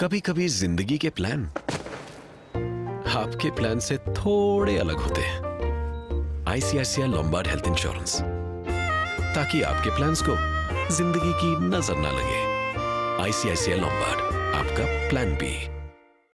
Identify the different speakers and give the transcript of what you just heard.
Speaker 1: कभी कभी ज़िंदगी के प्लान आपके प्लान से थोड़े अलग होते हैं। आईसीआईसीआई लॉम्बार्ड हेल्थ इंश्योरेंस ताकि आपके प्लान्स को ज़िंदगी की नज़र ना लगे। आईसीआईसीआई लॉम्बार्ड आपका प्लान भी